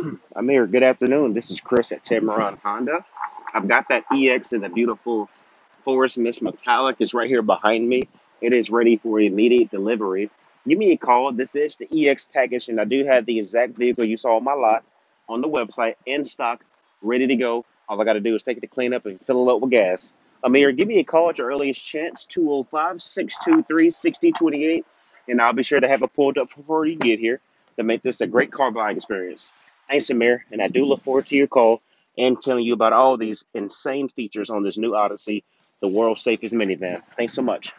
I'm here. Good afternoon. This is Chris at Tameron Honda. I've got that EX in the beautiful Forest Mist Metallic. It's right here behind me. It is ready for immediate delivery. Give me a call. This is the EX package, and I do have the exact vehicle you saw on my lot on the website in stock, ready to go. All I got to do is take it to clean up and fill it up with gas. Amer, give me a call at your earliest chance, 205 623 6028, and I'll be sure to have it pulled up before you get here to make this a great car buying experience. Thanks, Amer, and I do look forward to your call and telling you about all these insane features on this new Odyssey, the world's safest minivan. Thanks so much.